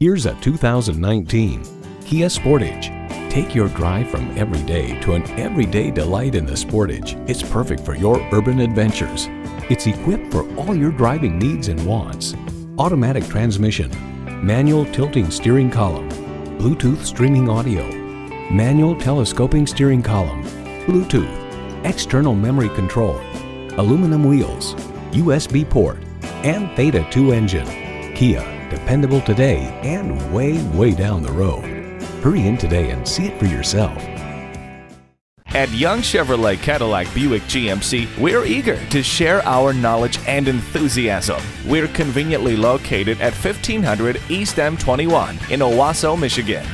Here's a 2019 Kia Sportage. Take your drive from everyday to an everyday delight in the Sportage. It's perfect for your urban adventures. It's equipped for all your driving needs and wants. Automatic transmission, manual tilting steering column, Bluetooth streaming audio, manual telescoping steering column, Bluetooth, external memory control, aluminum wheels, USB port, and Theta 2 engine. Kia, dependable today and way, way down the road. Hurry in today and see it for yourself. At Young Chevrolet Cadillac Buick GMC, we're eager to share our knowledge and enthusiasm. We're conveniently located at 1500 East M21 in Owosso, Michigan.